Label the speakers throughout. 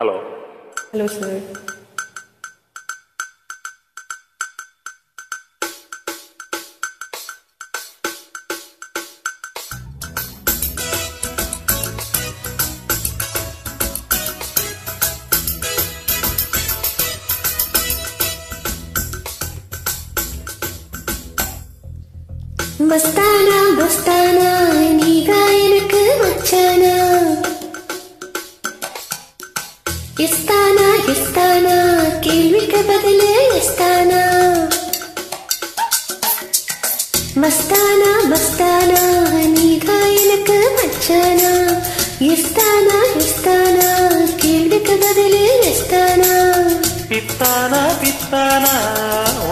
Speaker 1: Hello.
Speaker 2: Hello, sir.
Speaker 3: Mastana Mastana நீ எனக்கு மச்சானா ఇస్తానా ఇస్తానా கேள்விக்கு பதிலே இஸ்தானா மஸ்தானா மஸ்தானா நீதான் எனக்கு மச்சானா இஸ்தானா இஸ்தானா கேள்விக்கு பதிலே இஸ்தானா
Speaker 1: பித்தானா பித்தானா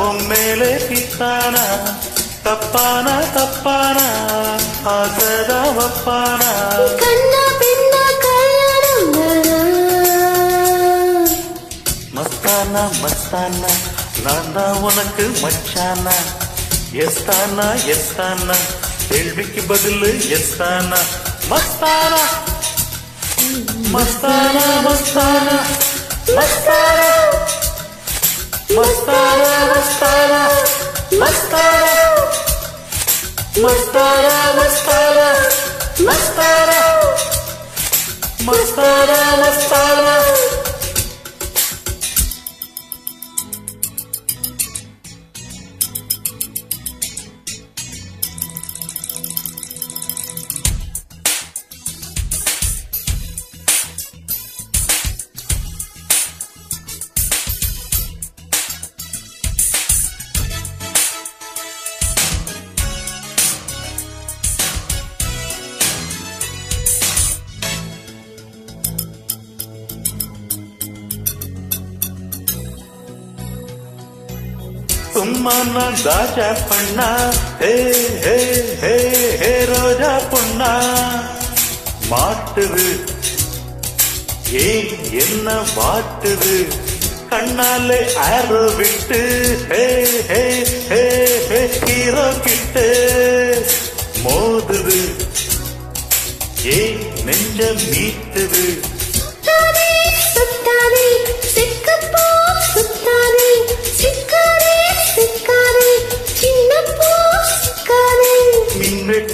Speaker 1: உன் மேலே பித்தானா தப்பானா
Speaker 3: தப்பானா ஆசதா வப்பானா கண்ணா
Speaker 1: மஸ்தானா மஸ்தானா நான் தான் உனக்கு மச்சானா எஸ்தானா எஸ்தானா கேள்விக்கு பதிலு எஸ்தானா மஸ்தானா மஸ்தானா மஸ்தானா மஸ்தானா மஸ்தானா மஸ்தானா மஸ்தானா மஸ்தானா மஸ்தானா மஸ்தானா மஸ்தானா மஸ்தானா சும்மா நான் தாஜா பண்ணா. ஹே ஹே ஹே ஹே ரோஜா பொண்ணா. மாட்டுது. ஏன் என்ன வாட்டுது கண்ணாலே ஆரோ விட்டு ஹே ஹே ஹே ஹே ஹீரோ கிட்டு மோதுது. ஏன் நெஞ்ச மீட்டுது.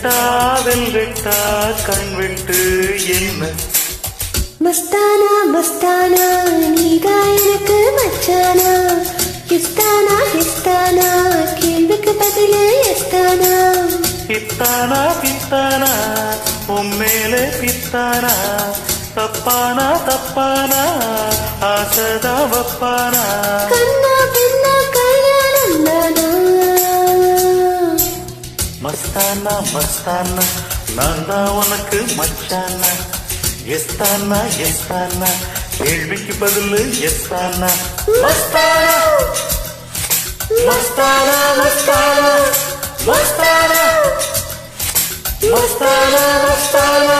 Speaker 1: மின்வெட்டா வெல்வெட்டா கண் விட்டு என்ன?
Speaker 3: மஸ்தானா மஸ்தானா நீதா எனக்கு மச்சானா. இஸ்தானா இஸ்தானா கேள்விக்கு பதிலு இஸ்தானா
Speaker 1: பித்தானா பித்தானா உம்மேலே பித்தானா தப்பானா தப்பானா ஆசதா வப்பானா.
Speaker 3: கண்ணா பின்னா கல்யாணம் தானா.
Speaker 1: மஸ்தானா மஸ்தானா நான் தான் உனக்கு மச்சானா எஸ்தானா எஸ்தானா கேள்விக்கு பதிலு எஸ்தானா மஸ்தானா மஸ்தானா மஸ்தானா மஸ்தானா மஸ்தானா மஸ்தானா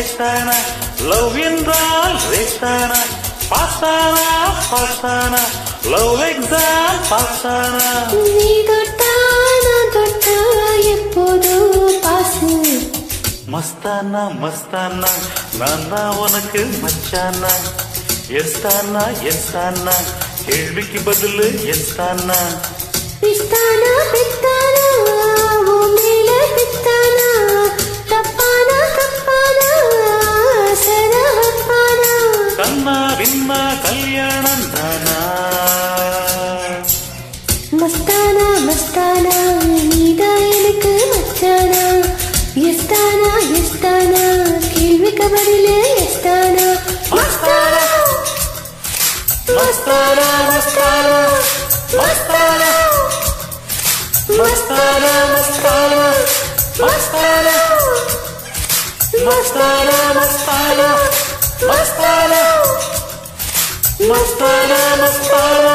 Speaker 1: చేస్తానా? లవ్ ఎగ్జామ్ వేస్తానా? పాస్తానా? పాస్తానా? లవ్ ఎగ్జామ్ పాస్తానా? ఎప్పుడు మస్తానా మస్తాన? నాన్న ఉనకు
Speaker 3: ఎస్తానా ఎస్తానా? ఎస్తాన బదులు
Speaker 1: ఎస్తానా? ఇస్తానా தானா மஸ்தானா மஸ்தானா நீதான் எனக்கு மச்சானா எஸ்தானா எஸ்தானா கேள்வி
Speaker 3: கபடிலே எஸ்தானா மஸ்தானா மஸ்தானா மஸ்தானா மஸ்தானா மஸ்தானா மஸ்தானா மஸ்தானா மஸ்தானா மஸ்தானா மஸ்தானா
Speaker 1: மஸ்தானா மஸ்தானா